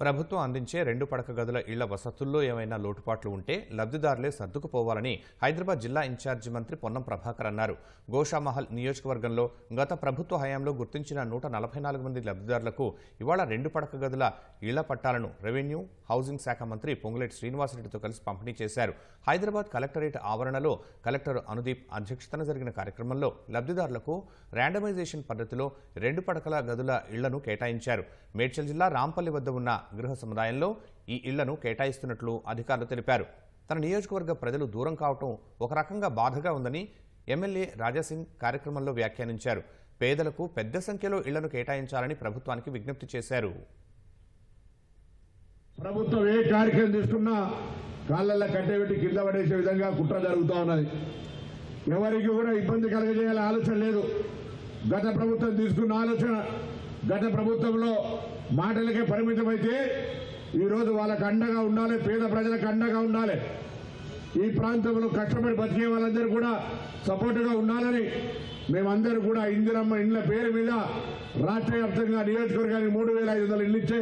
ప్రభుత్వం అందించే రెండు పడక గదుల ఇళ్ళ వసతుల్లో ఏమైనా లోటుపాట్లు ఉంటే లబ్ధిదారులే సర్దుకుపోవాలని హైదరాబాద్ జిల్లా ఇన్ఛార్జి మంత్రి పొన్నం ప్రభాకర్ అన్నారు. గోషామహల్ నియోజకవర్గంలో గత ప్రభుత్వ హయాంలో గుర్తించిన నూట నలభై నాలుగు మంది లబ్ధిదారులకు ఇవాళ రెండు పడక గదుల ఇళ్ళ పట్టాలను రెవెన్యూ హౌసింగ్ శాఖ మంత్రి పొంగులేటి శ్రీనివాసరెడ్డితో కలిసి పంపిణీ చేశారు. హైదరాబాద్ కలెక్టరేట్ ఆవరణలో కలెక్టర్ అనుదీప్ అధ్యక్షతన జరిగిన కార్యక్రమంలో లబ్ధిదారులకు ర్యాండమైజేషన్ పద్ధతిలో రెండు పడకల గదుల ఇళ్ళను కేటాయించారు. మేడ్చల్ జిల్లా రాంపల్లి వద్ద ఉన్న గృహ సముదాయంలో ఈ ఇళ్ళను కేటాయిస్తున్నట్లు అధికారులు తెలిపారు. తన నియోజకవర్గ ప్రజలు దూరం కావటం ఒక రకంగా బాధగా ఉందని ఎమ్మెల్యే రాజాసింగ్ కార్యక్రమంలో వ్యాఖ్యానించారు. పేదలకు పెద్ద సంఖ్యలో ఇళ్ళను కేటాయించాలని ప్రభుత్వానికి విజ్ఞప్తి చేశారు. ప్రభుత్వం ఏ కార్యక్రమం తీసుకున్నా కాళ్ళల్లో కట్టెబెట్టి కింద పడేసే విధంగా కుట్ర జరుగుతూ ఉన్నది. ఎవరికి కూడా ఇబ్బంది కలగజేయాల ఆలోచన లేదు. గత ప్రభుత్వం తీసుకున్న ఆలోచన గత ప్రభుత్వంలో మాటలకే పరిమితమైతే ఈరోజు వాళ్ళకు అండగా ఉండాలి పేద ప్రజలకు అండగా ఉండాలి. ఈ ప్రాంతంలో కష్టపడి బతికే వాళ్ళందరూ కూడా సపోర్టుగా ఉండాలని మేమందరూ కూడా ఇందిరమ్మ ఇండ్ల పేరు మీద రాష్ట్ర వ్యాప్తంగా నియోజకవర్గానికి మూడు వేల ఐదు వందల ఇల్లు ఇచ్చే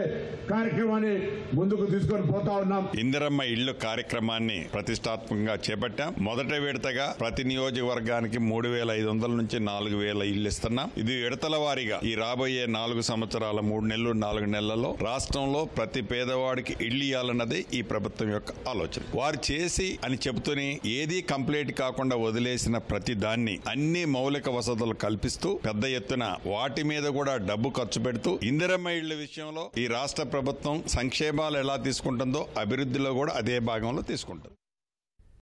కార్యక్రమాన్ని ముందుకు తీసుకొని పోతా ఉన్నాం. ఇందిరమ్మ ఇల్లు కార్యక్రమాన్ని ప్రతిష్టాత్మకంగా చేపట్టాం. మొదట విడతగా ప్రతి నియోజకవర్గానికి మూడు వేల ఐదు వందల నుంచి నాలుగు వేల ఇల్లు ఇస్తున్నాం. ఇది విడతల వారీగా ఈ రాబోయే నాలుగు సంవత్సరాల మూడు నెలలు నాలుగు నెలల్లో రాష్ట్రంలో ప్రతి పేదవాడికి ఇల్లు ఇవ్వాలన్నది ఈ ప్రభుత్వం యొక్క ఆలోచన. వారు చేసి అని చెబుతూనే ఏదీ కంప్లీట్ కాకుండా వదిలేసిన ప్రతి దాన్ని అన్ని మౌలిక వసతులు కల్పిస్తూ పెద్ద ఎత్తున వాటి మీద కూడా డబ్బు ఖర్చు పెడుతూ ఇందిరమ్మ ఇళ్ళ విషయంలో ఈ రాష్ట్ర ప్రభుత్వం సంక్షేమాలు ఎలా తీసుకుంటుందో అభివృద్ధిలో కూడా అదే భాగంలో తీసుకుంటుంది.